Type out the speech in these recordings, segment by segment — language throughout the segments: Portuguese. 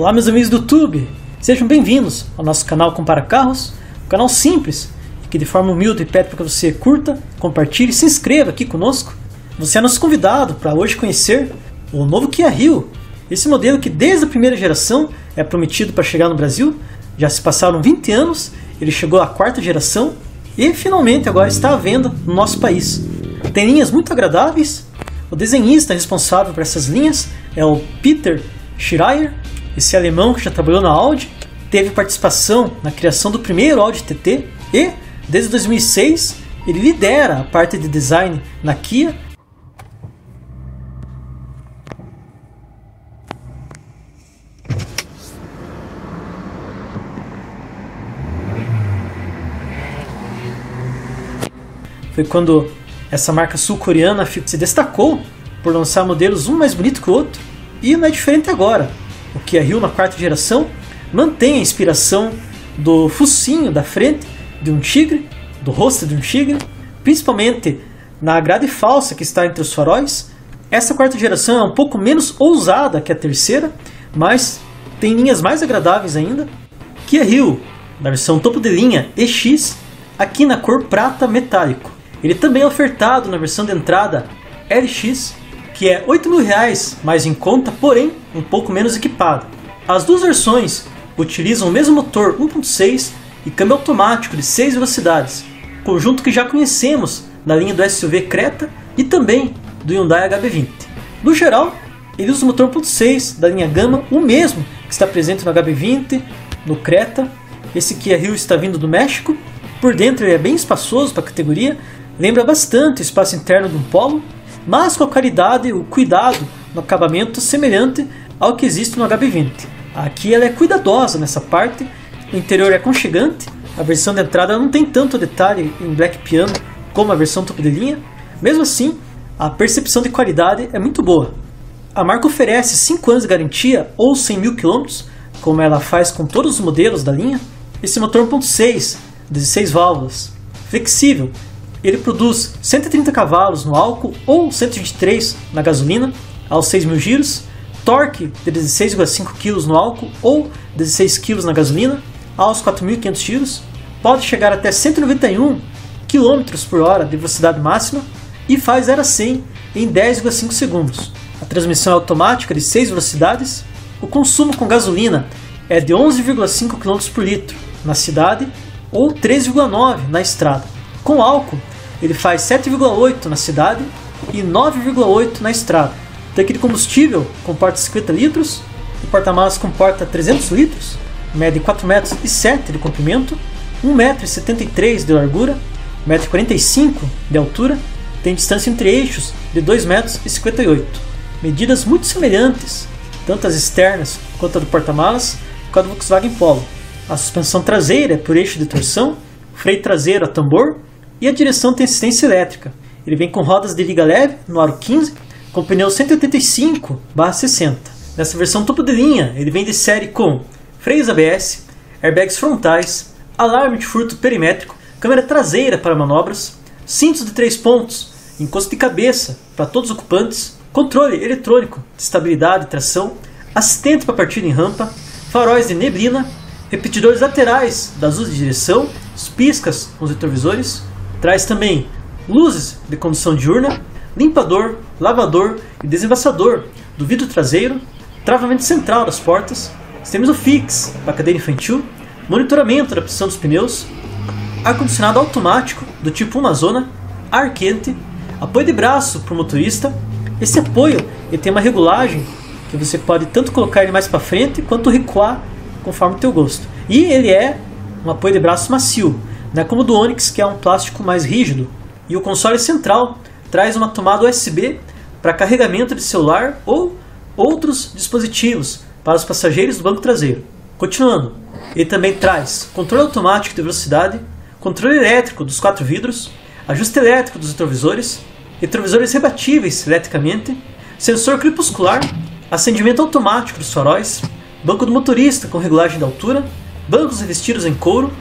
Olá meus amigos do YouTube, sejam bem-vindos ao nosso canal Compara Carros, um canal simples, que de forma humilde pede para que você curta, compartilhe e se inscreva aqui conosco. Você é nosso convidado para hoje conhecer o novo Kia Rio, esse modelo que desde a primeira geração é prometido para chegar no Brasil, já se passaram 20 anos, ele chegou à quarta geração e finalmente agora está à venda no nosso país. Tem linhas muito agradáveis, o desenhista responsável por essas linhas é o Peter Schreier, esse alemão que já trabalhou na Audi, teve participação na criação do primeiro Audi TT e, desde 2006, ele lidera a parte de design na Kia. Foi quando essa marca sul-coreana se destacou por lançar modelos um mais bonito que o outro, e não é diferente agora. O Kia Rio na quarta geração mantém a inspiração do focinho da frente de um tigre, do rosto de um tigre, principalmente na grade falsa que está entre os faróis. Essa quarta geração é um pouco menos ousada que a terceira, mas tem linhas mais agradáveis ainda. Kia Rio, na versão topo de linha EX, aqui na cor prata metálico. Ele também é ofertado na versão de entrada LX que é 8 mil reais mais em conta, porém um pouco menos equipado. As duas versões utilizam o mesmo motor 1.6 e câmbio automático de 6 velocidades, conjunto que já conhecemos na linha do SUV Creta e também do Hyundai HB20. No geral, ele usa o motor 1.6 da linha Gama, o mesmo que está presente no HB20, no Creta. Esse Kia Rio está vindo do México. Por dentro ele é bem espaçoso para a categoria, lembra bastante o espaço interno de um Polo mas com a qualidade e o cuidado no acabamento semelhante ao que existe no HB20. Aqui ela é cuidadosa nessa parte, o interior é aconchegante, a versão de entrada não tem tanto detalhe em black piano como a versão topo de linha, mesmo assim a percepção de qualidade é muito boa. A marca oferece 5 anos de garantia ou 100 mil km, como ela faz com todos os modelos da linha. Esse motor 1.6, 16 válvulas, flexível, ele produz 130 cavalos no álcool ou 123 na gasolina, aos 6 mil giros, torque de 16,5 kg no álcool ou 16 kg na gasolina, aos 4.500 giros, pode chegar até 191 km por hora de velocidade máxima e faz 0 a 100 em 10,5 segundos. A transmissão é automática de 6 velocidades. O consumo com gasolina é de 11,5 km por litro na cidade ou 3,9 na estrada. Com álcool, ele faz 7,8 na cidade e 9,8 na estrada. O tanque de combustível comporta 50 litros, o porta-malas comporta 300 litros, mede 4 metros e 7 de comprimento, 1 metro e 73 de largura, 1 metro e 45 de altura, tem distância entre eixos de 2 metros 58. Medidas muito semelhantes, tanto as externas quanto a do porta-malas, com a do Volkswagen Polo. A suspensão traseira é por eixo de torção, freio traseiro a tambor e a direção tem assistência elétrica. Ele vem com rodas de liga leve no aro 15, com pneu 185/60. Nessa versão topo de linha, ele vem de série com freios ABS, airbags frontais, alarme de furto perimétrico, câmera traseira para manobras, cintos de três pontos, encosto de cabeça para todos os ocupantes, controle eletrônico de estabilidade e tração, assistente para partida em rampa, faróis de neblina, repetidores laterais das luzes de direção, piscas com os retrovisores, Traz também luzes de condução diurna, limpador, lavador e desembaçador do vidro traseiro, travamento central das portas, sistemas fix para cadeira infantil, monitoramento da pressão dos pneus, ar-condicionado automático do tipo uma zona, ar quente, apoio de braço para o motorista. Esse apoio ele tem uma regulagem que você pode tanto colocar ele mais para frente quanto recuar conforme o teu gosto. E ele é um apoio de braço macio, não é como o do Onix, que é um plástico mais rígido. E o console central traz uma tomada USB para carregamento de celular ou outros dispositivos para os passageiros do banco traseiro. Continuando, ele também traz controle automático de velocidade, controle elétrico dos quatro vidros, ajuste elétrico dos retrovisores, retrovisores rebatíveis eletricamente, sensor crepuscular, acendimento automático dos faróis, banco do motorista com regulagem de altura, bancos revestidos em couro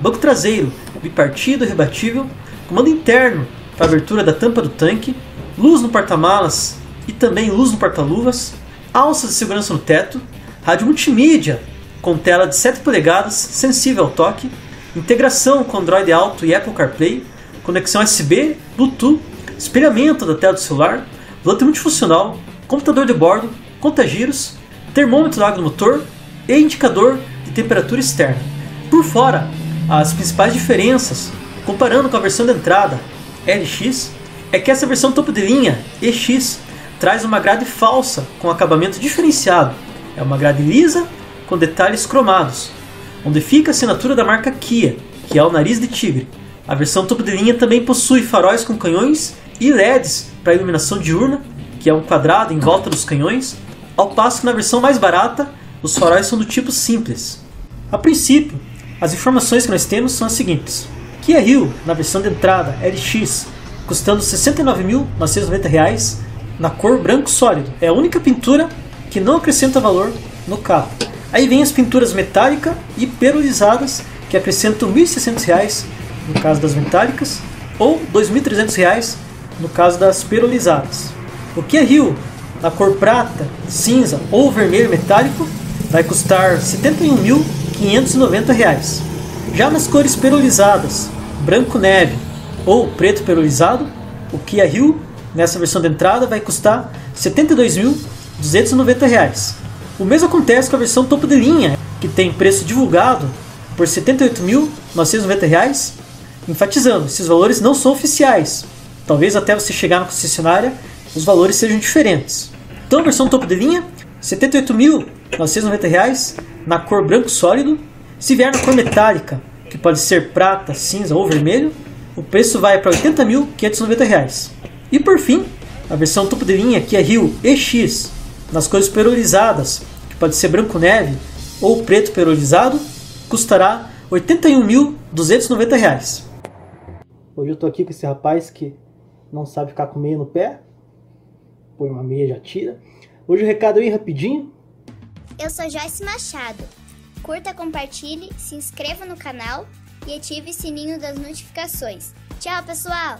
banco traseiro bipartido rebatível, comando interno para abertura da tampa do tanque, luz no porta-malas e também luz no porta-luvas, alças de segurança no teto, rádio multimídia com tela de 7 polegadas, sensível ao toque, integração com Android Auto e Apple CarPlay, conexão USB, Bluetooth, espelhamento da tela do celular, volante multifuncional, computador de bordo, conta-giros, termômetro da água do motor e indicador de temperatura externa. Por fora, as principais diferenças, comparando com a versão de entrada LX, é que essa versão topo de linha EX traz uma grade falsa com acabamento diferenciado. É uma grade lisa com detalhes cromados, onde fica a assinatura da marca Kia, que é o nariz de tigre. A versão topo de linha também possui faróis com canhões e LEDs para iluminação diurna, que é um quadrado em volta dos canhões, ao passo que na versão mais barata os faróis são do tipo simples. A princípio, as informações que nós temos são as seguintes. Kia Rio, na versão de entrada LX, custando R$ 69.990 na cor branco sólido. É a única pintura que não acrescenta valor no carro. Aí vem as pinturas metálica e perolizadas, que acrescentam R$ 1.600 no caso das metálicas, ou R$ 2.300 no caso das perolizadas. O Kia Rio, na cor prata, cinza ou vermelho metálico, vai custar R$ 71.590. Já nas cores perolizadas, branco neve ou preto perolizado, o Kia Rio, nessa versão de entrada, vai custar R$ 72.290. O mesmo acontece com a versão topo de linha, que tem preço divulgado por R$ 78.990, enfatizando, esses valores não são oficiais. Talvez até você chegar na concessionária os valores sejam diferentes. Então a versão topo de linha, R$ 78.990 na cor branco sólido. Se vier na cor metálica, que pode ser prata, cinza ou vermelho, o preço vai para R$ 80.590. E por fim, a versão topo de linha que é Rio EX, nas cores perolizadas, que pode ser branco neve ou preto perolizado, custará R$ 81.290. Hoje eu estou aqui com esse rapaz que não sabe ficar com meia no pé, põe uma meia já tira. Hoje o recado aí rapidinho. Eu sou Joyce Machado. Curta, compartilhe, se inscreva no canal e ative o sininho das notificações. Tchau, pessoal!